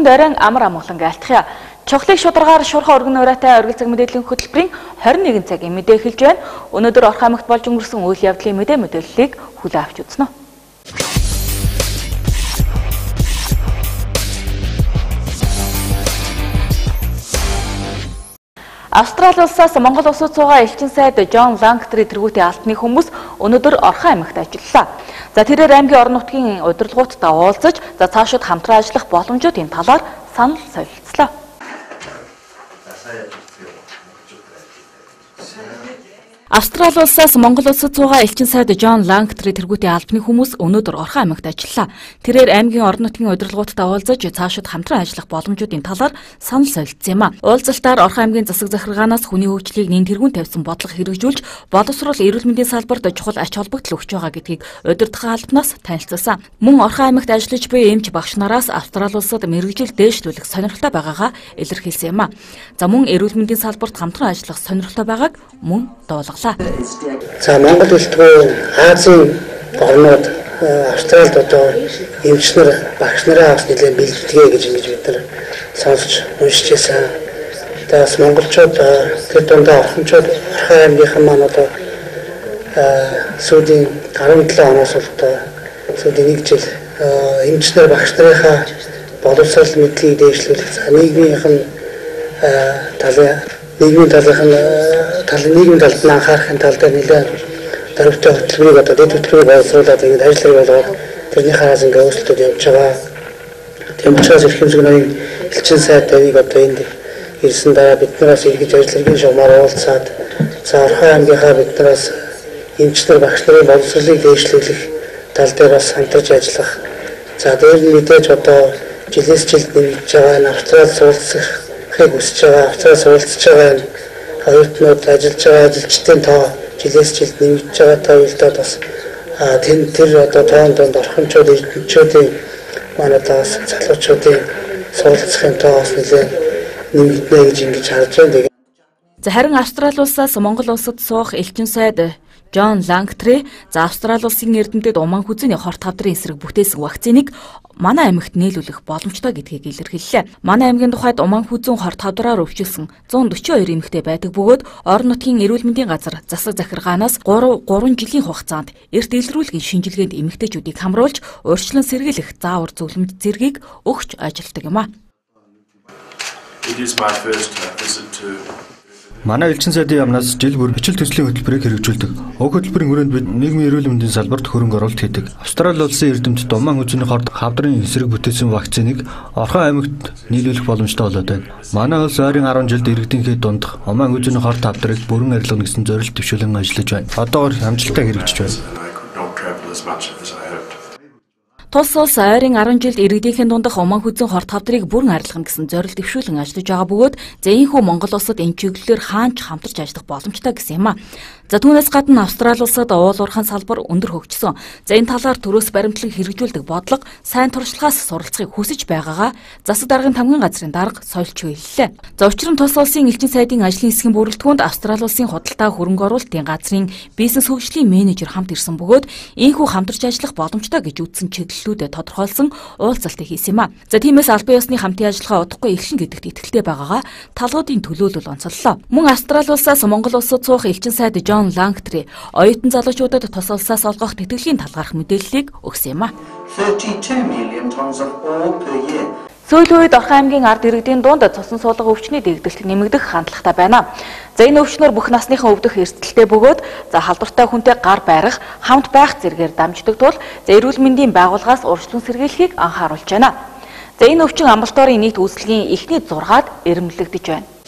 та бүхэнд оройн амар амгалан айлтгая. Чухлыг шударгаар шуурхаа өргөн ураатай оргил цаг мэдээллийн хөтөлбөрийн 21 цагийн мэдээ эхэлж байна. Өнөөдөр Орхон аймагт болж өнгөрсөн үйл явдлын мэдээ мэдээллийг хүлээн авч үзнэ. Австрали улсаас Монгол улсад суугаа элчин сайд Жон Лангтри тэргүүтийн алтны хүмүүс өнөөдөр Орхон аймагт ажиллалаа. За тэрээр аймгийн орон нутгийн удирдлагуудтай уулзаж за цаашид хамтран ажиллах боломжуудын талаар санал солилцлоо. Австрали улсаас Монгол улсад суугаа элчин сайд Жон Лангтри тэргүүтийн албаны хүмүүс өнөөдөр Орхон аймагт ажиллалаа. Тэрээр аймгийн орон нутгийн удирдлагуудтай уулзаж цаашид хамтран ажиллах боломжуудын талаар санал солилцсон юм а. Уулзалтаар Орхон аймгийн засаг захиргаанаас хүний хөгжлийг нэн тэргүүн тавьсан бодлого хэрэгжүүлж боловсрол эрүүл мэндийн салбарт чухал ач холбогдол өгч байгаа гэдгийг удирдах албанаас танилцсан. Мөн Орхон аймагт ажиллаж буй эмч багш нараас Австрали улсад мэрэгжил дээшлүүлэх сонирхолтой байгаагаа илэрхийлсэн юм а. За мөн эрүүл мэндийн салбарт хамтран ажиллах сонирхолтой байгааг мөн дуулгав боллоо. За Монгол хэлтгүү Азийн орнууд э, Австралид одоо эмчнэр багш нараа бас нэлээд бэлтгэе гэж ингэж бид нар сонсч уншиж байсан. Тэгээс монголчууд э, тэр дундаа охинчууд Орхон аймгийнхан маань одоо э, сүүлийн 17 оноос бол сүүлийн нэг жил эмчнэр багш нарынхаа боловсрол мэдлэгийг дээшлүүлэх за нийгмийнхэн талын нийгмийн талынх нь тал нийгмийн талд анхаарахын тулд нэлээд дөрвтэй хөтөлбөрийг одоо дэд хөтөлбөрийг боловсруулад ингэж ажлыг болгоод тэрний хараас ингээ өөрчлөлтүүд явж байгаа. Тийм учраас эрхэмжиг ноён элчин сайд тавиг одоо энд ирсэн дараа биднээс эргэж ажлын шугамар уулзаад за Орхон аймгийнхаа биднээс эмчнэр багш нарын боловсролыг дээшлүүлэх тал дээр бас хамтарч ажиллах. За дээр нь мэдээж одоо жилээс жилд нэмж байгаа энэ Австрали суулцахыг хүсэж байгаа, Австрали суулцж байгаа оюутнууд ажиллаж байгаа ажилчдын тоо жилээс жилд нэмэгдэж байгаатай уялдаад бас тэр тэр одоо тоон донд орхимчууд эрдэмтчүүдийн манайдаас залуучуудын суралцахын тоо бас нэлээд нэмэгдэнэ гэж ингэж харж байна. За харин Австрали улсаас Монгол улсад суух элчин сайд Жон Лангтре за Австрали улсын эрдэмтэд уман хүзний хорт тавдрын эсрэг бүтээсэн вакциныг манай аймагт нээлүүлэх боломжтой гэдгийг илэрхийллээ. Манай аймгийн тухайд уман хүзэн хорт тавдраар өвчлсөн 142 эмэгтэй байдаг бөгөөд орон нутгийн эрүүл мэндийн газар засаг захиргаанаас 3 3 жилийн хугацаанд эрт илрүүлгийн шинжилгээнд эмэгтэйчүүдийг хамруулж урьдчилан сэргийлэх заавар зөвлөмж зэргийг өгч ажилтдаг юм а. It is my first visit to Манай элчин сайдын яамнаас жил бүр бичил төслийн хөтөлбөрийг хэрэгжүүлдэг. Уг хөтөлбөрийн хүрээнд бид нийгмийн эрүүл мэндийн салбарт хөрөнгө оруулалт хийдэг. Австрали улсын эрдэмтэд Думан хүчний хорд хавдрын эсрэг бүтээсэн вакциныг Орхон аймагт нийлүүлэх боломжтой болоод байна. Манай улс ойрын 10 жилд иргэдийнхээ дунд Уман хүчний хорд хавдрыг бүрэн арилгана гэсэн зорилт төвшүүлэн ажиллаж байна. Одоогор амжилттай хэрэгжиж байна. Тус улс ойрын 10 жилд иргэдийнхэн дундах уман хүзэн хорт хавдрыг бүрэн арилгана гэсэн зорилт дэвшүүлэн ажиллаж байгаа бөгөөд зээнхүү Монгол улсад энэ чиглэлээр хаанч хамтарч ажиллах боломжтой гэсэн юм а. За түүнээс гадна Австрали улсад уул уурхайн салбар өндөр хөгжсөн. За энэ талаар төрөөс баримтлан хэрэгжүүлдэг бодлого сайн туршлагаас суралцахыг хүсэж байгаагаа засаг даргын тамгын газрын дарга соёлч хэллээ. За учир нь тус улсын элчин сайдын ажлын хэсгийн бүрэлдэхүүнд Австрали улсын худалдаа хөрөнгө оруулалтын газрын бизнес хөгжлийн менежер хамт ирсэн бөгөөд ийхүү хамтарч ажиллах боломжтой гэж үзсэн чиглэлүүдэд тодорхойлсон уулзалтыг хийсэн юм а. За тиймээс албан ёсны хамтын ажиллагаа удахгүй эхлэн гэдэгт итгэлтэй байгаагаа талуудын төлөөлөл онцоллоо. Мөн Австрали улсаас Монгол улсад суух элчин сайд Жон Джон Лангтри оюутан залуучуудад тус улсаас олгох тэтгэлийн талаарх мэдээллийг өгсөн юм а. 32 million tons of ore per year Сүүлийн үед Орхон аймгийн ард иргэдийн дунд цусан суулга өвчний дэгдэлт нэмэгдэх хандлагатай байна. За энэ өвчнөр бүх насныхан өвдөх эрсдэлтэй бөгөөд за халдвартай хүнтэй гар байрах, хамт байх зэргээр дамждаг тул за эрүүл мэндийн байгууллагаас урьдчилан сэргийлэхийг анхааруулж байна. За энэ өвчин амбулаторийн нийт үйлчлэгийн эхний 6-ад эрэмблэгдэж байна.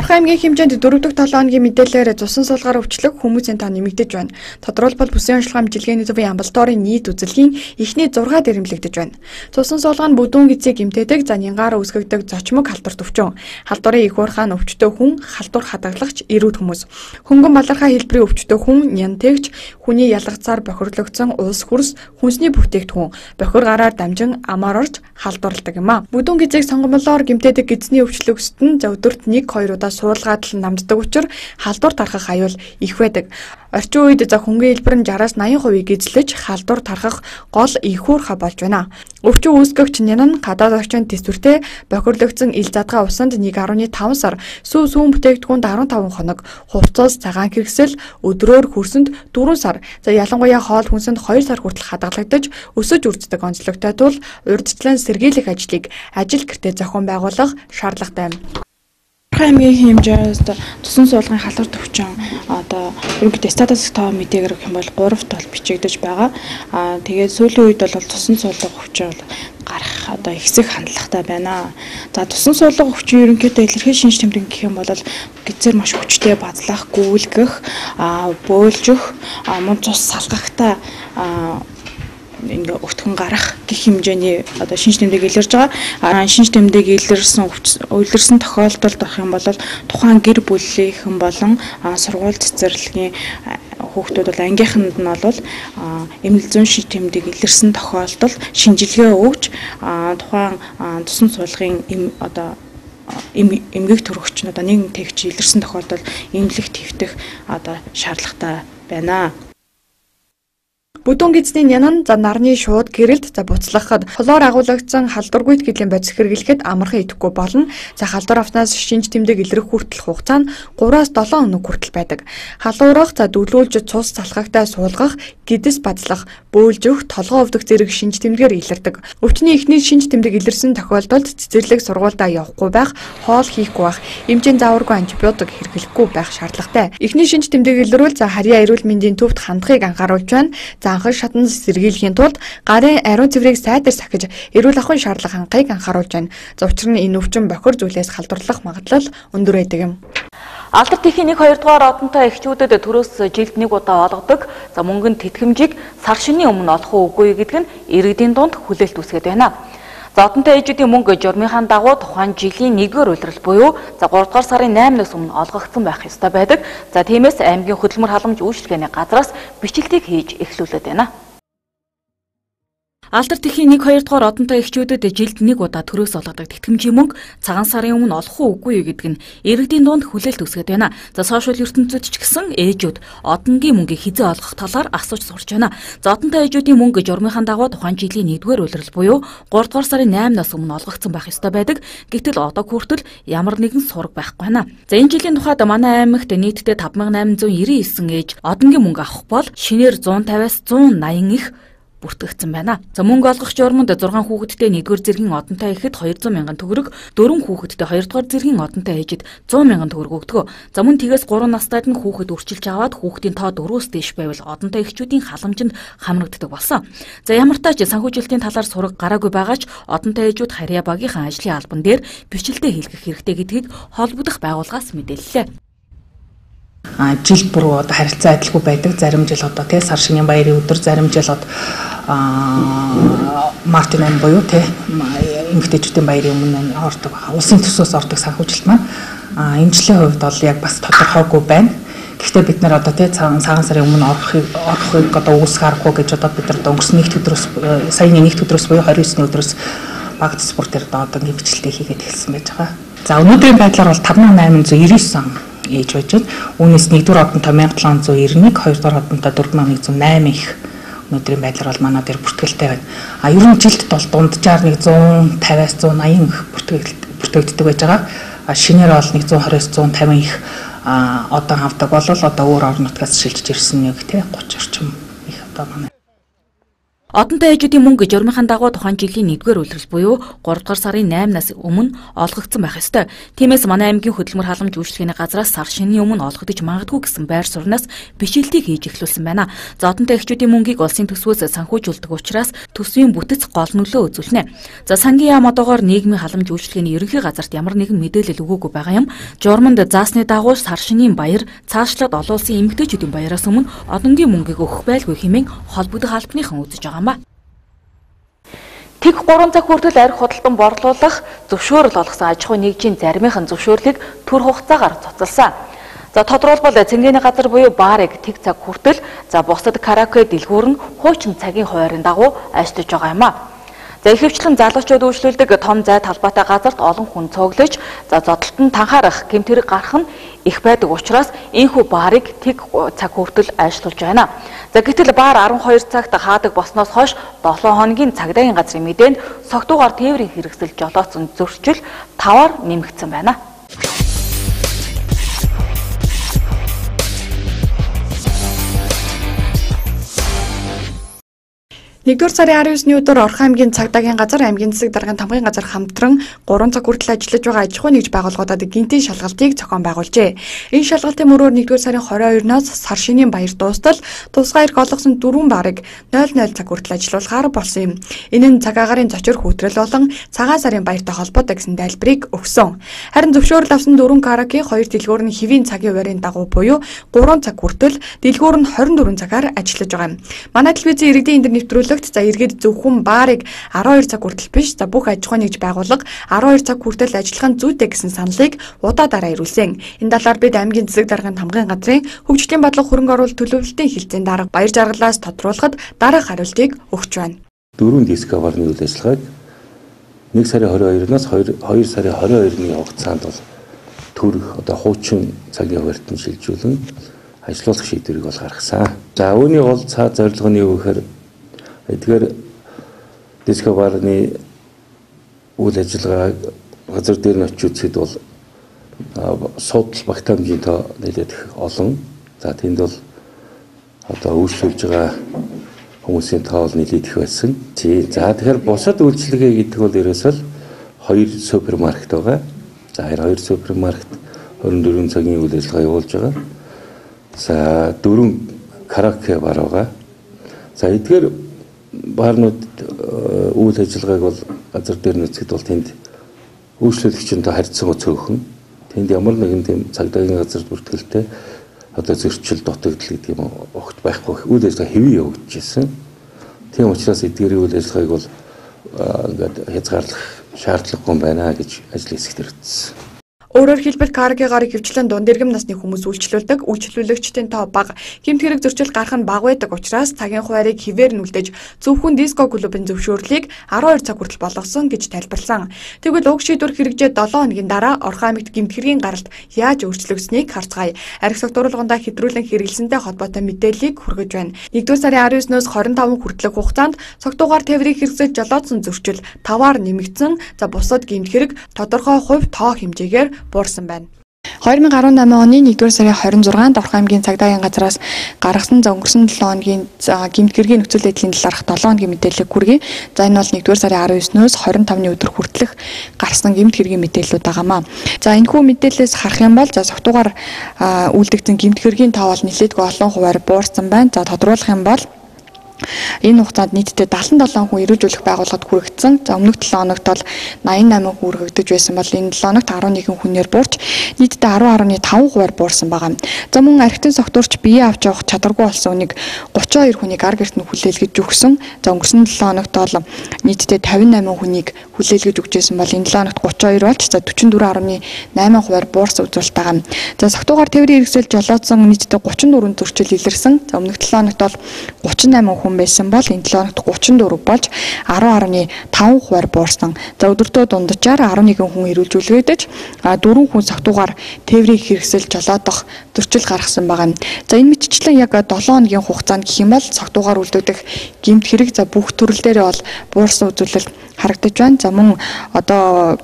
Орхон аймгийн хэмжээнд 4 дахь 7 хоногийн мэдээлэлээр цусан суулгаар өвчлөх хүмүүсийн тоо нэмэгдэж байна. Тодорхойлбол бүсийн онцлог хамжилгээний зөвийн амбулаторийн нийт үзэлгийн эхний 6 дэрэмлэгдэж байна. Цусан суулгаа нь бүдүүн гизээ гимтээдэг занянгаар үүсгэгдэг зочмог халдвар төвчөн. Халдварын их уурхаа нь өвчтөө хүн, халдвар хадгалагч, эрүүд хүмүүс. Хөнгөн балархаа хэлбэрийн өвчтөө хүн, нянтэгч, хүний ялгацаар бохирлогдсон улс хөрс, хүнсний бүтээгдэхүүн, бохир гараар дамжин амаар орж халдварладаг юм а. Бүдүүн гизээг сонгомлоор гимтээдэг гидсний өвчлөгсөд нь за өдөрт 1 2 ажлуудаа суулгаад л намддаг учраас халдвар тархах аюул их байдаг. Орчин үед за хөнгөн хэлбэр нь 60-аас 80% эзлэж халдвар тархах гол ихүүрхэ болж байна. Өвчин үүсгэгч нянан гадаад орчин төсвөртэй бохирлогдсон ил задгаа усанд 1.5 сар, сүү сүүн бүтээгдэхүүнд 15 хоног, хувцас, цагаан хэрэгсэл өдрөөр хөрсөнд 4 сар, за ялангуяа хоол хүнсэнд 2 сар хүртэл хадгалагдаж өсөж үрддэг онцлогтой тул урьдчилан сэргийлэх ажлыг ажил гэртээ зохион байгуулах шаардлагатай байна. аймгийн хэмжээс тусан суулгын халур төвчин одоо ерөнхийдөө статус тоо мэдээгэр гэх юм бол 3-т бол бичигдэж байгаа. Аа тэгээд сүүлийн үед бол тусан суулгах хүчин бол гарах одоо ихсэх хандлагатай байна. За тусан суулгах хүчин ерөнхийдөө илэрхийлэл шинж тэмдэг гэх юм бол гизээр маш хүчтэй бадлах, гүйлгэх, аа бөөлжөх, мөн цус салгахтай ингээ өгтгөн гарах гих хэмжээний одоо шинж тэмдэг илэрж байгаа. А шинж тэмдэг илэрсэн үйлэрсэн тохиолдолд авах юм бол тухайн гэр бүлийнхэн болон сургууль цэцэрлэгийн хүүхдүүд бол ангийнханд нь бол эмнэлэг зүүн шинж тэмдэг илэрсэн тохиолдолд шинжилгээ өгч тухайн тусан суулгын одоо эмгэг төрөгч нь одоо нэгэн тэгч илэрсэн тохиолдолд эмнэлэг твтэх одоо шаардлагатай байна. Бүдүүн гизний нянан за нарны шууд гэрэлд за буцлахад холоор агуулгдсан халдваргүйт гэлийн бодис хэрэглэхэд амархан идэхгүй болно. За халдвар авснаас шинж тэмдэг илрэх хүртэл хугацаа нь 3-аас 7 өнөг хүртэл байдаг. Халуурах за дүүлүүлж цус залхагтай суулгах, гидс бадлах, бөөлжөх, толгоо өвдөх зэрэг шинж тэмдгээр илэрдэг. Өвчний эхний шинж тэмдэг илэрсэн тохиолдолд цэцэрлэг сургуультай явахгүй байх, хоол хийхгүй байх, эмчийн зааваргүй антибиотик хэрэглэхгүй байх шаардлагатай. Эхний шинж тэмдэг илрүүл за харьяа эрүүл мэндийн төвд хандахыг анхааруулж байна анхан шатан сэргийлэхийн тулд гарын ариун цэврийг сайдэр сахиж эрүүл ахуйн шаардлага хангахыг анхааруулж байна. За учир нь энэ өвчин бохир зүйлээс халдварлах магадлал өндөр байдаг юм. Алдарт ихийн 1 2 дугаар одонтой эхчүүдэд төрөөс жилд нэг удаа олгодог. За мөнгөнд тэтгэмжийг сар шинийн өмнө олох уугүй гэдэг нь иргэдийн дунд хүлээлт үүсгээд байна. За одонтой ээжүүдийн мөнгө журмынхаа дагуу тухайн жилийн 1-р улирал буюу за 3 дугаар сарын 8-наас өмнө олгогдсон байх ёстой байдаг. За тиймээс аймгийн хөдөлмөр халамж үйлчлэгээний газраас бичлэлтийг хийж эхлүүлээд байна. Алдарт ихийн 1 2 дугаар одонтой эхчүүдэд жилд нэг удаа төрөөс олгодог тэтгэмжийн мөнгө цагаан сарын өмнө олох уу үгүй юу гэдэг нь иргэдийн дунд хүлээлт үүсгэж байна. За сошиал ертөнцид ч гэсэн ээжүүд одонгийн мөнгийг хизээ олгох талаар асууж сурч байна. За одонтой ээжүүдийн мөнгө журмынхаа дагуу тухайн жилийн 1-р улирал буюу 3 дугаар сарын 8-наас өмнө олгогдсон байх ёстой байдаг. Гэвтэл одоо хүртэл ямар нэгэн сураг байхгүй байна. За энэ жилийн тухайд манай аймагт нийтдээ 5899 ээж одонгийн мөнгө авах бол шинээр 150-аас 180 их бүртгэгдсэн байна. За мөнгө олгох журманд 6 хүүхэдтэй 1-р зэргийн одонтой ихэд 200 мянган төгрөг, 4 хүүхэдтэй 2-р зэргийн одонтой ээжид 100 мянган төгрөг өгдөг. За мөн тэгээс 3 настайд нь хүүхэд үрчилж аваад хүүхдийн тоо 4-өөс дээш байвал одонтой эхчүүдийн халамжинд хамрагддаг болсон. За ямар тач санхүүжилтийн талаар сураг гараагүй байгаач одонтой ээжүүд харьяа багийнхаа ажлын албан дээр бичлэлтэй хийлгэх хэрэгтэй гэдгийг холбогдох байгууллагаас мэдээллээ а жил бүр одоо харилцаа адилгүй байдаг зарим жил одоо тий сар шинийн баярын өдөр зарим жил одоо мартин ам буюу тий эмгтээчүүдийн баярын өмнө ордог. Улсын төсөөс ордог санхүүжилт маань а энэ жилийн хувьд бол яг бас тодорхойгүй байна. Гэхдээ бид нар одоо тий цагаан сарын өмнө орохыг орохыг одоо үүсэх аргагүй гэж одоо бид нар өнгөрсөн нэгд өдрөөс саяны нэгд өдрөөс буюу 29-ны өдрөөс баг спорт дээр одоо ингээ бичлэлтэй хийгээд хэлсэн байж байгаа. За өнөөдрийн байдлаар бол 5899 ээж байж байна. Үүнээс 1-р одонтой 1791, 2-р одонтой 4108 их өнөөдрийн байдлаар бол манай дээр бүртгэлтэй байна. А ер нь жилд бол дунджаар нэг 150-аас 180 их бүртгэл бүртгэгддэг байж байгаа. А шинээр бол нэг 120-аас 150 их одоо авдаг бол одоо өөр орон нутгаас шилжиж ирсэн нэг тий 30 орчим их одоо манай Одонтой ээжүүдийн мөнгө журмынхаа дагуу тухайн жилийн 1-р улирал буюу 3 дугаар сарын 8-наас өмнө олгогдсон байх ёстой. Тиймээс манай аймгийн хөдөлмөр халамж үйлчлэгээний газраас сар шинийн өмнө олгогдож магадгүй гэсэн байр сууриас бишилтийг хийж эхлүүлсэн байна. За одонтой эгчүүдийн мөнгийг улсын төсвөөс санхүүжүүлдэг учраас төсвийн бүтэц гол нөлөө үзүүлнэ. За сангийн яам одоогоор нийгмийн халамж үйлчлэгээний ерөнхий газарт ямар нэгэн мэдээлэл өгөөгүй байгаа юм. Журманд заасны дагуу сар шинийн баяр цаашлаад олон улсын эмэгтэйчүүдийн баяраас өмнө одонгийн мөнгийг өгөх байлгүй хэмээн холбогдох албаныхан үзэж байгаа юм ба. Тэг 3 цаг хүртэл арх худалдан борлуулах зөвшөөрөл олгосон аж ахуй нэгжийн заримынхан зөвшөөрлийг төр хугацаагаар цуцалсан. За тодорхойлбол цэнгэний газар буюу баарыг тэг цаг хүртэл за бусад караоке дэлгүүр нь хуучин цагийн хуваарийн дагуу ажиглаж байгаа юм а. За ихэвчлэн залуучууд үйлчлүүлдэг том зай талбайтай газарт олон хүн цуглаж за зодтолтод танхаарах гэмтэрэг гарах нь их байдаг учраас энэхүү баарыг тэг цаг хүртэл ажиллуулж байна. За гэтэл баар 12 цагт хаадаг босноос хойш 7 хоногийн цагдаагийн газрын мэдээнд согтуугаар тээврийн хэрэгсэл жолооцсон зөрчил 5-аар нэмэгдсэн байна. Нэгдүгээр сарын 19-ний өдөр Орхон аймгийн цагдаагийн газар аймгийн засаг даргын тамгын газар хамтран 3 цаг хүртэл ажиллаж байгаа аж ахуй нэгж байгууллагуудад гинтийн шалгалтыг зохион байгуулжээ. Энэ шалгалтын мөрөөр 1-р сарын 22-наас сар шинийн баяр дуустал тусгай эрх олгосон дөрвөн барыг 00 цаг хүртэл ажиллуулахаар болсон юм. Энэ нь цаг агарын зочир хүүтрэл болон цагаан сарын баяртай холбоотой гэсэн тайлбарыг өгсөн. Харин зөвшөөрөл авсан дөрвөн караки хоёр дэлгүүр нь хэвийн цагийн хуваарийн дагуу буюу 3 цаг хүртэл дэлгүүр нь 24 цагаар ажиллаж байгаа юм. Манай телевизийн иргэдийн интернет нэвтрүүлэг төлөвлөгт за эргээд зөвхөн баарыг 12 цаг хүртэл биш за бүх аж ахуйн нэгж байгууллага 12 цаг хүртэл ажиллах нь зүйтэй гэсэн саналыг удаа дараа ирүүлсэн. Энэ талаар бид аймгийн засаг даргын хамгаан газрын хөгжлийн бодлого хөрөнгө оруулалт төлөвлөлтийн хилцээний дарга баяр жаргалаас тодруулахад дараах хариултыг өгч байна. Дөрвөн дискаварны үйл ажиллагааг 1 сарын 22-наас 2 2 сарын 22-ны хугацаанд бол төрөх одоо хуучин цагийн хуваарьтан шилжүүлэн ажиллуулах шийдвэрийг бол гаргасан. За үүний бол цаа зорилго нь юу гэхээр Тэгэхээр Discovery-ны үйл ажиллагаа газар дээр нь очиж үзэхэд бол суудл багт хэмжээний тоо нэлээд их олон. За тэнд бол одоо үйлчлүүлж байгаа хүмүүсийн тоо бол нэлээд их байсан. Тий. За тэгэхээр бусад үйлчлэгээ гэдэг бол ерөөсөө хоёр супермаркет байгаа. За хоёр супермаркет 24 цагийн үйл ажиллагаа явуулж байгаа. За дөрвөн караоке бар байгаа. За эдгээр баарнууд э, үйл ажиллагааг бол газар дээр нүцгэд бол тэнд үйлчлүүлэгчтэй харьцсан цөөхөн тэнд ямар нэгэн тийм цагдаагийн газар бүртгэлтэй одоо зөрчил дутагдал гэдэг юм огт байхгүй үйл ажиллагаа хэвээ явагдаж ирсэн. Тийм учраас эдгээрийн үйл ажиллагааг бол э, ингээд хязгаарлах шаардлагагүй байна гэж ажил хэсэгт ирсэн. Өөрөөр хэлбэл карги гарыг хөвчлэн дунд иргэм насны хүмүүс үйлчлүүлдэг, үйлчлүүлэгчдийн тоо бага, хэмт хэрэг зөрчил гарах нь бага байдаг учраас цагийн хуваарийг хിവэр нүлдэж зөвхөн диско клубын зөвшөөрлийг 12 цаг хүртэл болгосон гэж тайлбарлсан. Тэгвэл уг шийдвэр хэрэгжээ 7 хоногийн дараа Орхон аймагт гэмт хэргийн гаралт яаж өөрчлөгдсөнийг харцгаая. Арх согтууруулгандаа хэтрүүлэн хэрэгэлсэнтэй холбоотой мэдээллийг хүргэж байна. 1-р сарын 19-ноос 25 хүртэлх хугацаанд согтуугаар тээврийг хэрэгсэж жолоодсон зөрчил 5-аар нэмэгдсэн. За бусад гэмт хэрэг тодорхой хувь тоо хэмжээгээр буурсан байна. 2018 оны 1-р сарын 26-нд Орхон аймгийн цагдаагийн газраас гаргасан за өнгөрсөн 7 хоногийн гэмт гэргийн нөхцөл байдлын талаарх 7 хоногийн мэдээлэл хүргэе. За энэ бол 1-р сарын 19-ноос 25-ны өдөр хүртэлх гарсан гэмт гэргийн мэдээллүүд байгаамаа. За энэ хүү мэдээлэлээс харах юм бол за согтуугаар үйлдэгдсэн гэмт гэргийн тоо бол нэлээдгүй олон хуваар буурсан байна. За тодруулах юм бол Энэ хугацаанд нийтдээ 77 хүн эрүүжүүлэх байгууллагад хүрэгдсэн. За өмнөх 7 хоногт бол 88 хүн хүрэгдэж байсан бол энэ 7 хоногт 11 хүнээр буурч нийтдээ 10.5 хувиар буурсан байгаа. За мөн архитын согтуурч бие авч явах чадваргүй болсон хүнийг 32 хүнийг ар гэрт нь хүлээлгэж өгсөн. За өнгөрсөн 7 хоногт бол нийтдээ 58 хүнийг хүлээлгэж өгчээсэн бол энэ 7 хоногт 32 болж за 44.8 хувиар буурсан үзүүлэлт байгаа. За согтуугаар тээврийн хэрэгсэл жолоодсон нийтдээ 34 зөрчил илэрсэн. За өмнөх 7 хоногт бол 38 хүн хүн байсан бол энэ 7 хоногт 34 болж 10.5 хувиар буурсан. За өдөртөө дунджаар 11 хүн эрүүлжүүлгээдэж 4 хүн согтуугаар тээврийг хэрэгсэл жолоодох зөрчил гаргасан байгаа. За энэ мэтчлэн яг 7 хоногийн хугацаанд гэх юм бол согтуугаар үлдэгдэх гэмт хэрэг за бүх төрөл дээрээ бол буурсан үзүүлэлт харагдаж байна. За мөн одоо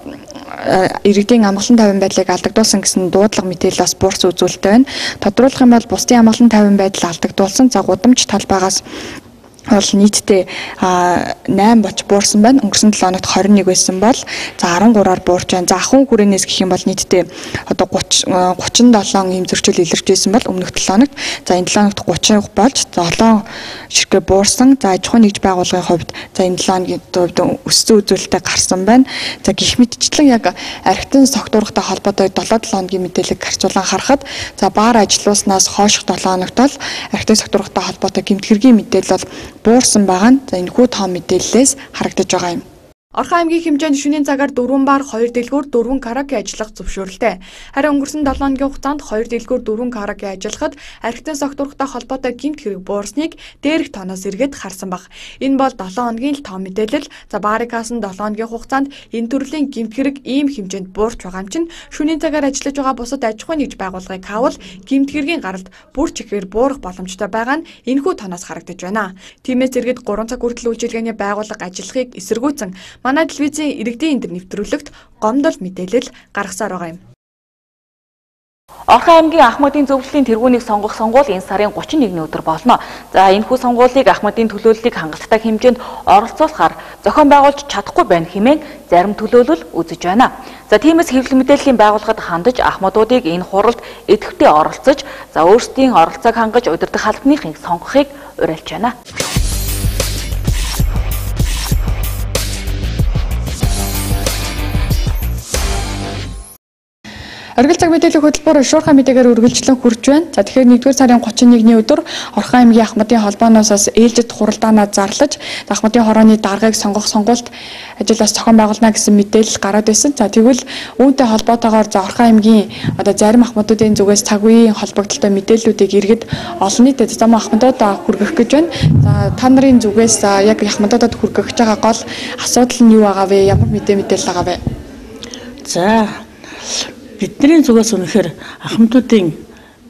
иргэдийн амгалан тайван байдлыг алдагдуулсан гэсэн дуудлага мэдээлэл бас буурс үзүүлэлттэй байна. Тодруулах юм бол бусдын амгалан тайван байдал алдагдуулсан за гудамж талбайгаас бол нийтдээ 8 боч буурсан байна. Өнгөрсөн 7 хоногт 21 байсан бол за 13-аар буурч байна. За ахын хүрээнээс гэх юм бол нийтдээ одоо 30 37 ийм зөрчил илэрч байсан бол өмнөх 7 хоногт за энэ 7 хоногт 30 болж за 7 ширхгээ буурсан. За аж ахуйн нэгж байгууллагын хувьд за энэ 7 хоногийн хувьд өссөн үзүүлэлттэй гарсан байна. За гих мэдчлэн яг архитын согтуурхтай холбоотой 7 7 хоногийн мэдээлэл харьцуулан харахад за баар ажиллууснаас хойших 7 хоногт бол архитын согтуурхтай холбоотой гэмт хэргийн мэдээлэл бол буурсан байгаа нь за энэ хүү том мэдээллээс харагдаж байгаа юм. Орхон аймгийн хэмжээнд шөнийн цагаар 4 бар 2 дэлгүүр 4 караоке ажиллах зөвшөөрөлтэй. Харин өнгөрсөн 7 хоногийн хугацаанд 2 дэлгүүр 4 караоке ажиллахад архитектын согтурхтай холбоотой гэмт хэрэг буурсныг дээрх тоноос эргээд харсан баг. Энэ бол 7 хоногийн л том мэдээлэл. За Барикас нь 7 хоногийн хугацаанд энэ төрлийн гэмт хэрэг ийм хэмжээнд буурч байгаа юм чинь шөнийн цагаар ажиллаж байгаа бусад аж ахуйн нэгж байгууллагыг хаавал гэмт хэргийн гаралд бүр чихээр буурах боломжтой байгаа нь энэхүү тоноос харагдаж байна. Тиймээс зэрэгэд 3 цаг хүртэл үйлчилгээний байгууллага ажиллахыг эсэргүүцэн манай телевизийн иргэдийн эндэр нэвтрүүлэгт гомдол мэдээлэл гаргасаар байгаа юм. Орхон аймгийн Ахмадын зөвлөлийн тэргүүнийг сонгох сонгуул энэ сарын 31-ний өдөр болно. За энэхүү сонгуулийг Ахмадын төлөөллийг хангалттай хэмжээнд оролцуулахаар зохион байгуулж чадахгүй байна хэмээн зарим төлөөлөл үзэж байна. За тиймээс хэвлэл мэдээллийн байгууллагад хандаж Ахмадуудыг энэ хуралд идэвхтэй оролцож за өөрсдийн оролцоог хангаж удирдах албаныхыг сонгохыг уриалж байна. Оргил цаг мэдээллийн хөтөлбөр шуурхай мэдээгээр үргэлжлэн хурж байна. За тэгэхээр 1-р сарын 31-ний өдөр Орхон аймгийн Ахмадын холбооноос ээлжид хуралдаанаа зарлаж Ахмадын хорооны даргаыг сонгох сонгуульд ажил бас зохион байгуулна гэсэн мэдээлэл гараад байсан. За тэгвэл үүнтэй холбоотойгоор за Орхон аймгийн одоо зарим Ахмадуудын зүгээс цаг үеийн холбогдолтой мэдээллүүдийг иргэд олон нийтэд зам Ахмадууд хүргэх гэж байна. За та нарын зүгээс яг Ахмадуудад хүргэх байгаа гол асуудал нь юу байгаа вэ? Ямар мэдээ мэдээлэл байгаа вэ? За бидний зүгээс үнэхээр ахмадуудын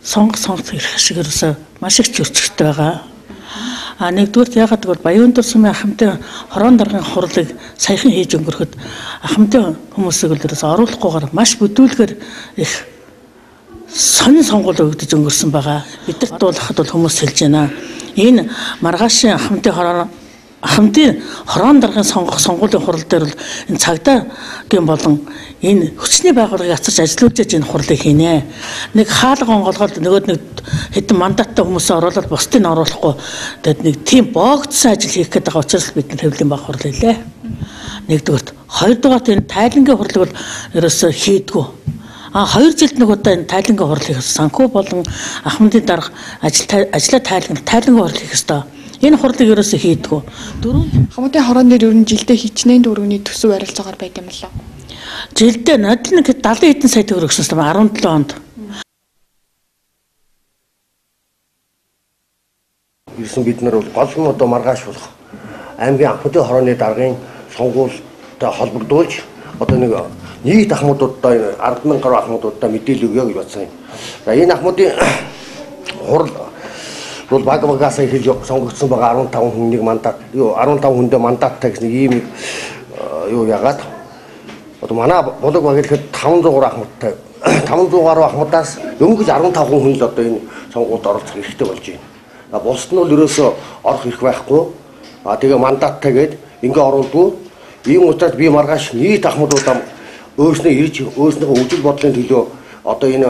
сонгох сонгох эрх шиг ерөөсөө маш их зөрчилтэй байгаа. А нэгдүгээр ягаад гэвэл Баян дор сумын ахмадын хорон даргын хурлыг саяхан хийж өнгөрөхөд ахмадын хүмүүсийг л ерөөсөө оруулахгүйгээр маш бүдүүлгээр их сонин сонгуул өгдөж өнгөрсөн байгаа. Бидэрт дуулахад бол хүмүүс хэлж байна. Энэ маргаашийн ахмадын хорон хамтын хорон даргын сонгох сонгуулийн хурал дээр бол энэ цагдаа гэм болон энэ хүчний байгууллагыг ацарч ажиллуулж энэ хурлыг хийнэ. Нэг хаалга онголгоод нөгөөд нэг хэдэн мандаттай хүмүүсээ оруулаад бусдыг нь оруулахгүй тэгэд нэг тийм боогдсон ажил хийх байгаа учраас бид нар хэвлэлийн баг хурлаа лээ. Нэгдүгээрт хоёрдугаарт энэ тайлангийн хурлыг бол ерөөсөө хийдгүү А хоёр жилд нэг удаа энэ тайлангийн хийх санхүү болон ахмадын дарга ажил ажлаа тайлан тайлангийн хурал хийх ёстой. Энэ хурлыг ерөөсөө хийдгүү. Дөрөв хамтын хорон дээр ер нь жилдээ хичнээн дөрөвний төсөв барилцаагаар байт юм болоо. Жилдээ надад нэг 70 хэдэн сая төгрөг өгсөн юм 17 онд. Ирсэн бид нар бол гол нь одоо маргааш болох аймгийн хамтын хорооны даргын сонгуультай холбогдуулж одоо нэг нийт ахмадуудаа 100000 гаруй ахмадуудаа мэдээлэл өгье гэж бодсон юм. За энэ ахмадын хурал бол баг багаас эхэлж сонгогдсон байгаа 15 хүнийг мандат юу 15 хүндээ мандаттай гэсэн ийм нэг юу ягаад одоо манай булаг баг гэхэд 500 гаруй ахмадтай 500 гаруй ахмадаас дөнгөж 15 хүн л одоо энэ сонгуульд оролцох хэрэгтэй болж байна. Бусд нь бол ерөөсөө орох эрх байхгүй. А тэгээ мандаттай гээд ингээ оруулдгүй. Ийм учраас би маргааш нийт ахмадуудаа өөрснөө ирж өөрснөө үжил бодлын төлөө одоо энэ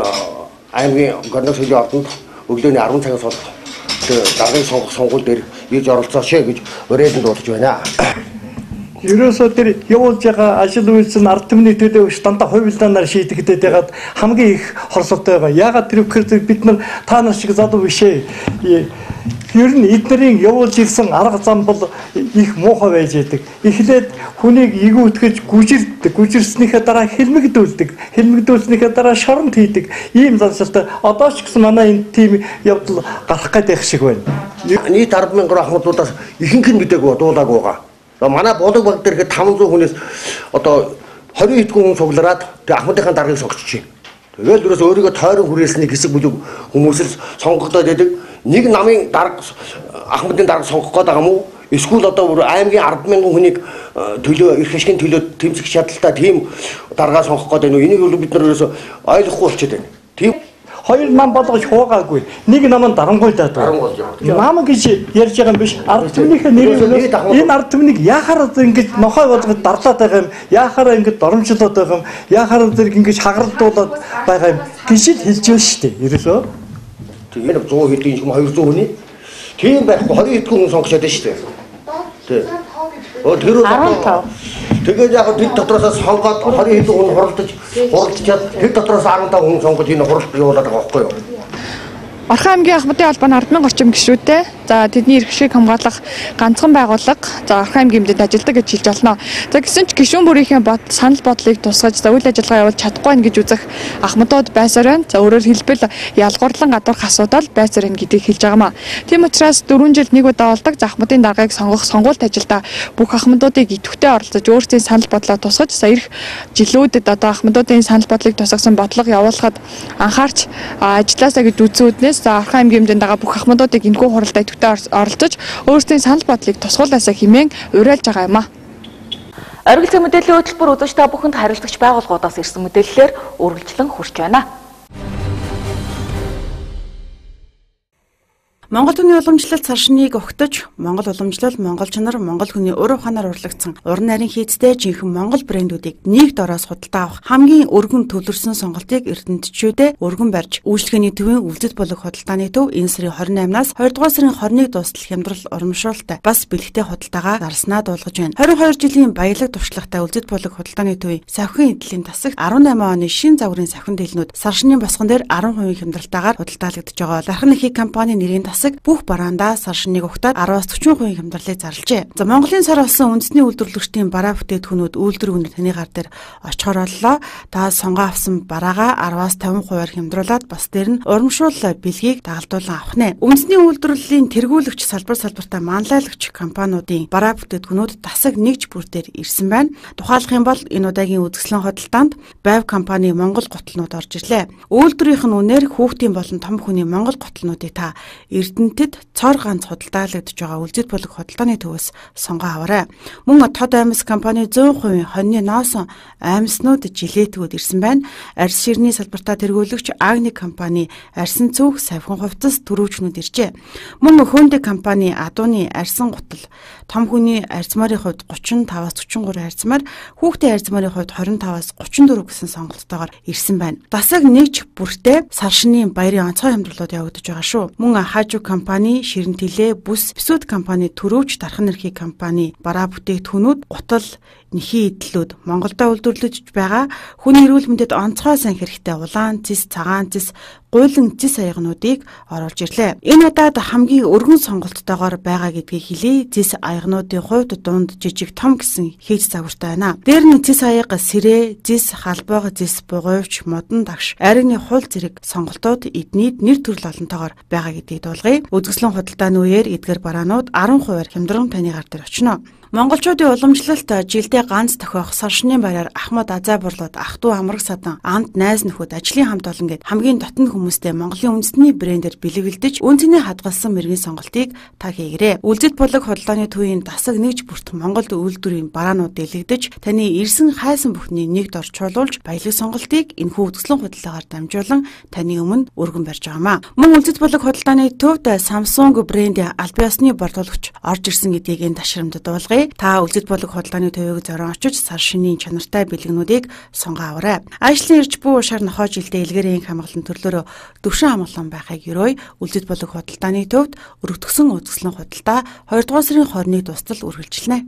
аймгийн горнос хөлийн ордонд өглөөний 10 цагаас бол даргын сонгох сонгуул дээр ирж оролцоош гэж уриалан дуудаж байна. Ерөөсөө тэр явуулж байгаа ажил үйлс нь ард түмний төлөө биш дандаа хувилдаанаар шийдэгдээд ягаад хамгийн их хорсолтой байгаа. Ягаад тэр вөхөр бид нар та нар шиг залуу биш ээ. Ер нь эднэрийн явуулж ирсэн арга зам бол их муухай байж байдаг. Эхлээд хүнийг игүүтгэж гүжирддэг. Гүжирснийхээ дараа хэлмэгдүүлдэг. Хэлмэгдүүлснийхээ дараа шоронд хийдэг. Ийм заншилтай. Одоо ч гэсэн манай энэ тим явдал гарах гэдэг шиг байна. Нийт 100000 ахмадуудаас ихэнх нь мдэггүй дуулаагүй байгаа. Манай булаг баг дээр 500 хүнээс одоо 20 хэдэн хүн цуглараад тэг ахмадынхаа даргаыг сонгочих чинь. Тэгэл ерөөс өөрийгөө тойрон хүрээлсний хэсэг бүлэг хүмүүс л сонгогдоод байдаг. Нэг намын дарга Ахмадын дарга сонгох гээд байгаа мó? Эсвэл одоо бүр аймгийн 100000 хүнийг төлөө эрх ашигын төлөө тэмцэх шаардлагатай тийм даргаа сонгох гээд байна уу? Энийг бол бид нар ерөөсө ойлгохгүй болчиход байна. Тийм хоёр нам болгож хуугаагүй. Нэг нам нь дарангуйлаад байгаа. Нам гэж ярьж байгаа юм биш. Ард түмнийхээ нэрийг энэ ард түмнийг яхаар ингэж нохой болгож дарлаад байгаа юм. Яхаар ингэж доромжлоод байгаа юм. Яхаар зэрэг ингэж хагаралдуулаад байгаа юм. гэж хэлж байна шүү дээ. Ерөөсөө. Тэгээд 100 хэдийн юм 200 хүний тийм байхгүй 20 хэдэн хүн сонгочод байна шүү дээ. Тий. Оо тэр 15 Тэгээд яг тэд дотроос сонгоод 20 хэдэн хүн хуралдаж хуралдчаад тэд дотроос 15 хүн сонгож энэ хуралд явуулаад байгаа байхгүй юу? Орхон аймгийн ахмадын холбооны 100000 орчим гишүүдтэй. За тэдний эрх шиг хамгаалах ганцхан байгууллага за Орхон аймгийн хэмжээнд ажилладаг гэж хэлж болно. За гэсэн ч гишүүн бүрийнхээ бод санал бодлыг тусгаж за үйл ажиллагаа явуулж чадахгүй байх гэж үзэх ахмадууд байсаар байна. За өөрөөр хэлбэл ялгуурлан гадуурх асуудал байсаар байна гэдгийг хэлж байгаамаа. Тийм учраас 4 жил нэг удаа болдог за ахмадын даргаыг сонгох сонгуульт ажилдаа бүх ахмадуудыг идэвхтэй оролцож өөрсдийн санал бодлоо тусгаж за ирэх жилүүдэд одоо ахмадуудын санал бодлыг тусгасан бодлого явуулахад анхаарч ажилласаа гэж үзсэн үднээс Тиймээс Орхон аймгийн хэмжээнд байгаа бүх ахмадуудыг энэхүү хуралд идэвхтэй оролцож өөрсдийн санал бодлыг тусгуулаасаа хэмээн уриалж байгаа юм а. Оргил зэм мэдээллийн хөтөлбөр үзэж та бүхэнд харилцагч байгууллагуудаас ирсэн мэдээллээр үргэлжлэн хүрч байна. Монгол хүний уламжлалт царшныг өгтөж, Монгол уламжлал, Монгол чанар, Монгол хүний ур ухаанаар урлагдсан уран нарийн хийцтэй жинхэнэ Монгол брэндүүдийг нэг дороос худалдаа авах хамгийн өргөн төлөрсөн сонголтыг эрдэмтдчүүдээ өргөн барьж, үйлчлэгээний төвийн үлдэт болог худалдааны төв энэ сарын 28-наас 2 дугаар сарын 21-нд дуустал хямдрал урамшуулалтай бас бэлэгтэй худалдаагаа дарснаа дуулгаж байна. 22 жилийн баялаг туршлагатай үлдэт болог худалдааны төвийн савхин эдлийн тасагт 18 оны шин загварын савхин дэлнүүд саршны босгон дээр 10% хямдралтаагаар худалдаалагдж байгаа. Дархан их компани нэрийн засаг бүх бараандаа сар шинийг угтаад 10-аас 40% хямдралыг зарлжээ. За Монголын сар болсон үндэсний үйлдвэрлэгчдийн бараа бүтээтгүүнүүд үйлдвэр үнэ таны гар дээр очихоор боллоо. Та сонгоо авсан бараагаа 10-аас 50%-аар хямдруулад бас дээр нь урамшуул бэлгийг дагалдуулан авах нэ. Үндэсний үйлдвэрлэлийн тэргүүлэгч салбар салбартаа манлайлагч компаниудын бараа бүтээтгүүнүүд дасаг нэгж бүр дээр ирсэн байна. Тухайлах юм бол энэ удаагийн үзэсгэлэн хөдөлтаанд Байв компани Монгол готлнууд орж ирлээ. Үйлдвэрийнх нь үнээр хүүхдийн болон том хүний Монгол готлнуудыг та Эрдэнэтэд цор ганц худалдаалагдж байгаа үлдэт бүлэг худалдааны төвөөс сонгоо аваарай. Мөн Тод аймс компани 100% хоньны ноосон аймснууд жилетгүүд ирсэн байна. Арьс ширний салбартаа тэргүүлэгч Агни компани арьсан цүнх савхан хувцас төрөвчнүүд иржээ. Мөн Хөндөг компани Адууны арьсан гутал том хүний арьцмарын хувьд 35-аас 43 арьцмаар хүүхдийн арьцмарын хувьд 25-аас 34 гэсэн сонголттойгоор ирсэн байна. Дасаг нэгж бүртээ сар шины баярын онцгой хямдралууд явагдаж байгаа шүү. Мөн Хажуу компани, Ширэн Тилээ, Бүс, Бисүд компани, Төрөөч Дархан эрхий компани, Бараа бүтээгдэхүүнүүд, Гутал нэхий идлүүд Монголдо үйлдвэрлэж байгаа хүний эрүүл мэндэд онцгой сан хэрэгтэй улаан цэс, цагаан цэс, гуйлан цэс аягнуудыг оруулж ирлээ. Энэ удаад хамгийн өргөн сонголттойгоор байгаа гэдгийг хэлье. Цэс аягнуудын хувьд дунд жижиг том гэсэн хийж загвартай байна. Дээр нь цэс аяга сэрээ, зэс халбог, зэс бугуйвч, модон дагш, аригны хул зэрэг сонголтууд эднийд нэр төрөл олонтойгоор байгаа гэдгийг дуулгая. Үзэсгэлэн худалдааны үеэр эдгэр бараанууд 10%-аар хямдран таны гар дээр очино. Монголчуудын уламжлалт жилдээ ганц тохиох саршны баяраар Ахмад Азай бурлууд ах トゥ амраг садан амт найз нөхөд ажлын хамт олон гэд хамгийн дотн хүмүүстэй Монголын үндэсний брэндээр бэлэгэлдэж үнцний хадгалсан мэрэгэн сонголтыг та хийгээрэй. Үлзэт булаг худалдааны төвийн дасаг нэгж бүрт Монголд үйлдвэрийн бараанууд дэлгэгдэж таны ирсэн хайсан бүхний нэгд орч чуулуулж баялаг сонголтыг энэхүү үзэсгэлэн худалдаагаар дамжуулан таны өмнө өргөн барьж байгаамаа. Мөн үлзэт булаг худалдааны төвд Samsung брендийн аль биесны борлуулагч орж ирсэн гэдгийг энэ ташрамд дуулгая болгоё. Та үлдэт болог хөдөлгөөний төвийг зорион очиж сар шинийн чанартай бэлгэнүүдийг сонгоо аваарай. Ажлын ирж буй шар нохоо жилдээ илгэрийн хамгаалалтын төрлөөрөө төвшин амгалан байхыг ерөөй үлдэт болог хөдөлгөөний төвд өргөтгсөн үзэсгэлэн худалдаа 2 дугаар сарын 21-нд тусдал үргэлжилнэ.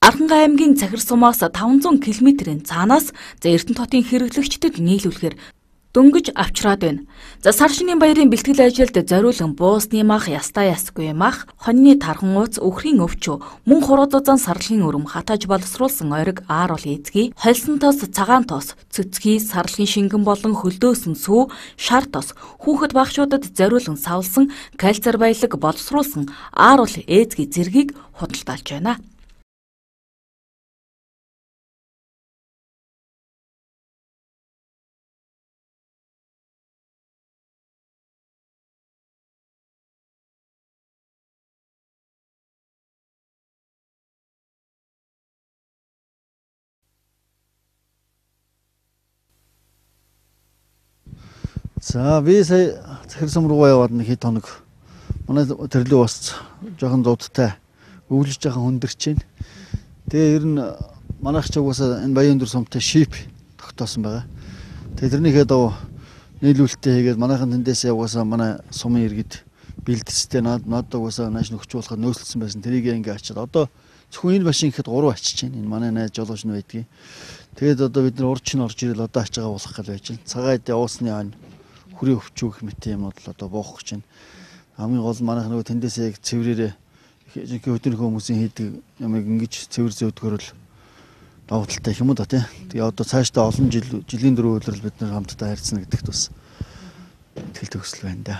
Аранга аймгийн Цахир сумаас 500 км-ийн цаанаас Эрдэнэ хотын хэрэглэгчдэд нийлүүлэхээр дөнгөж авчраад байна. За сар шинийн баярын бэлтгэл ажилд зориулан буусны мах, ястаа ясгүй мах, хоньны тархан ууц, өхрийн өвчөө, мөн хуруудзан сарлагын өрөм хатаж боловсруулсан ориг аар бол эзгий, хольсон тос, цагаан тос, цэцгий, сарлагын шингэн болон хөлдөөсөн сүү, шар тос, хүүхэд багшуудад зориулан савлсан кальцар баялаг боловсруулсан аар бол эзгий зэргийг худалдаалж байна. За би сая захир сум руу яваад нэг хэд хоног манай төрлөө бас жоохон зуудтай өвлөж жоохон хөндөрч байна. Тэгээ ер нь манайх ч угаасаа энэ баян дөр сумтай шип тогтоосон байгаа. Тэгээ тэрнийхээ дав нийлүүлэлтээ хийгээд манайхан тэндээсээ угаасаа манай сумын иргэд бэлдэцтэй над надад угаасаа нааш нөхч болоход нөөцлсөн байсан. Тэрийг ингээ ачаад одоо Зөвхөн энэ машин гэхэд 3 ачиж байна. Энэ манай найз жолооч нь байдгийг. Тэгээд одоо бид нар урд чинь орж ирэл одоо ачаагаа болох гал байж байна. Цагаан эдээ уусны хань хүрээ өвчүүх мэт юмуд л одоо буух гэж байна. Хамгийн гол манайх нөгөө тэндээс яг цэврээрээ жинхэнэ өдөрхөн хүмүүсийн хийдэг ямыг ингэж цэвэр зөөдгөр л давуу талтай юм да тий. Тэгээ одоо цаашдаа олон жил жилийн дөрөв үйлрэл бид нар хамтдаа харьцна гэдэгт бас итгэл төгсөл байна да.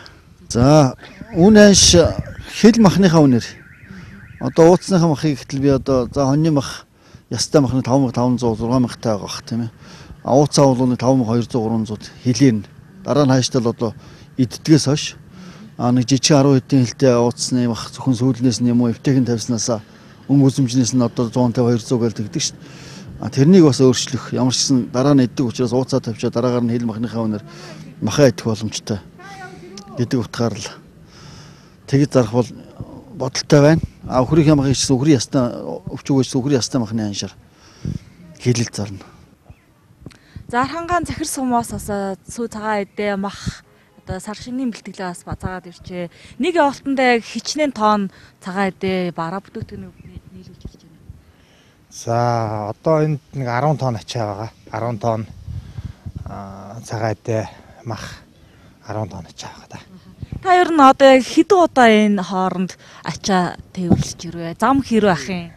За үнэнш хэл махныхаа үнээр одоо ууцсныхаа махыг гэтэл би одоо за хоньны мах ястай махны 5500 6000 тай байгаа бах тийм ээ. А ууцаа уулууны 5200 300 хэлээр дараа нь хааштай л одоо иддгээс хойш а нэг жижиг 10 хэдийн хэлтэй ууцсны мах зөвхөн сүүлнээс нь юм уу эвтэйгэн тавьснасаа өнгө үзэмжнээс нь одоо 150 200 гээл тэгдэг шүү дээ. А тэрнийг бас өөрчлөх ямар ч гэсэн дараа нь иддэг учраас ууцаа тавьчаа дараагаар нь хэл махныхаа үнээр махаа идэх боломжтой гэдэг утгаар л тэгж зарах бол бодолтой байна. А өхрийн хямгын ч өхрийн ястаа өвчөгөөч өхрийн ястаа махны аншаар хийлэл зарна. За архангаан захир сумоос бас сүү цагаан эдээ мах одоо сар шинийн бэлтгэлээ бас бацаагаад ирчээ. Нэг явалтандаа хичнээн тоон цагаан эдээ бараа бүтээгдэхүүн нийлүүлж ирж байна. За одоо энд нэг 10 тонн ачаа байгаа. 10 тонн цагаан эдээ мах 10 тонн ачаа байгаа да. Та ер нь одоо хэдэн удаа энэ хооронд ачаа тээвэрлэж ирвэ? Зам хэрэг ах юм?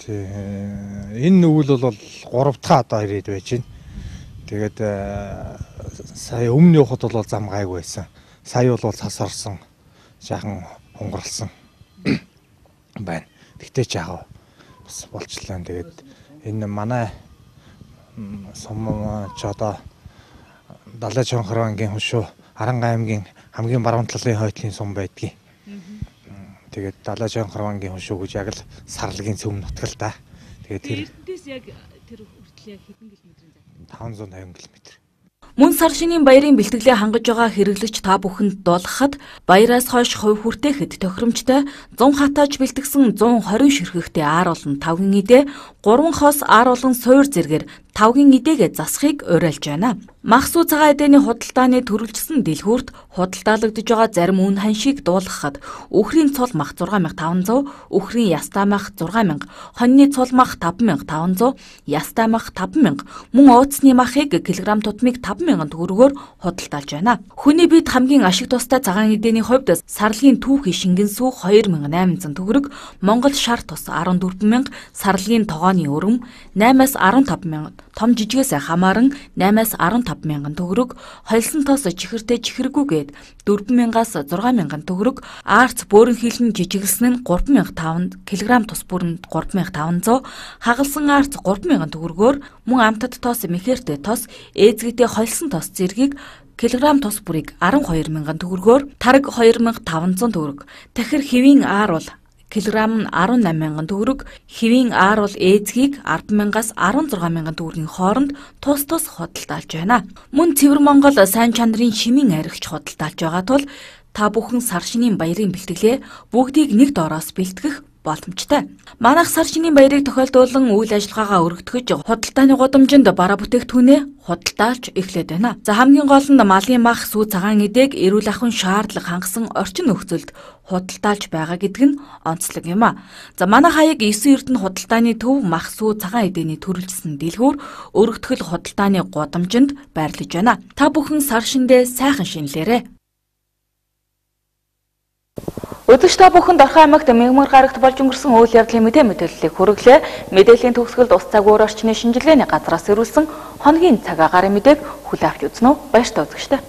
Тий. Энэ нүгэл бол 3 дахь одоо ирээд байж байна. Тэгээд сая өмнө явахад бол зам гайгүй байсан. Сая бол цас орсон. Жаахан хунгарлсан байна. Тэгтээ ч яав бас болчлаа. Тэгээд энэ манай сум ч одоо далай чонхоронгийн хөшөө Аранга аймгийн хамгийн баруун талын хойтлын сум байдгийг. Тэгээд далай чонхоронгийн хөшөө гэж яг л сарлагын цөм нутгал та. Тэгээд тэр Эндээс яг тэр хүртэл яг хэдэн? 550 км. Мөн сар шинийн баярын бэлтгэлээ хангаж байгаа хэрэглэгч та бүхэнд дуулахад баяраас хойш хувь хүртээхэд тохиромжтой 100 хатааж бэлтгэсэн 120 ширхэгтэй аар болон тавгийн идэ 3 хос аар болон суур зэргээр тавгийн идэгээ засахыг уриалж байна. Махсуу цагаан эдэний худалдааны төрөлжсөн дэлгүүрт худалдаалагдж байгаа зарим үн ханшийг дуулгахад үхрийн цол мах 6500, үхрийн ястаа мах 6000, хоньны цол мах 5500, ястаа мах 5000, мөн ууцны махыг килограмм тутмыг 5000 төгрөгөөр худалдаалж байна. Хүний бид хамгийн ашиг тустай цагаан эдэний хувьд сарлагын түүхий шингэн сүү 2800 төгрөг, Монгол шар тус 14000, сарлагын тогооны өрөм 8-аас 15000, том жижигээс хамааран 8-аас 15 мянган төгрөг, холсон тос чихэртэй чихэргүүгээд 4 мянгаас 6 мянган төгрөг, аарц бөөрөн хилэн жижиглсэн нь 3500 кг тус бүрэн 3500, хагалсан аарц 3000 төгрөгөөр мөн амтад тос мэхэртэй тос, ээзгэдээ холсон тос зэргийг килограмм тус бүрийг 12 мянган төгрөгөөр, тараг 2500 төгрөг. Тахир хэвийн аар бол килограмм нь 18 мянган төгрөг, хэвийн аар бол ээзгийг 10 мянгаас 16 мянган төгрөгийн хооронд тус тус худалдаалж байна. Мөн Цэвэр Монгол сайн чанарын шимийн аригч худалдаалж байгаа тул та бүхэн сар шинийн баярын бэлтгэлээ бүгдийг нэг доороос бэлтгэх боломжтой. Манайх сар шинийн баярыг тохиолдуулан үйл ажиллагаагаа өргөтгөж худалдааны гудамжинд бараа бүтээгдэхүүнээ худалдаалж эхлээд байна. За хамгийн гол нь малын мах, сүү цагаан эдэг эрүүл ахуйн шаардлага хангасан орчин нөхцөлд худалдаалж байгаа гэдэг нь онцлог юм а. За манай хаяг 9 эрдэнэ худалдааны төв мах, сүү цагаан эдэний төрөлжсөн дэлгүүр өргөтгөл худалдааны гудамжинд байрлаж байна. Та бүхэн сар шиндээ сайхан шинэлээрэ. Өдөрч та бүхэнд Орхон аймагт мягмар гарагт болж өнгөрсөн үйл явдлын мэдээ мэдээллийг хүргэлээ. Мэдээллийн төгсгөлд ус цаг өөр орчны шинжилгээний газраас ирүүлсэн хоногийн цаг агаарын мэдээг хүлээвч үзнэ үү? Баяртай үзэгчтэй.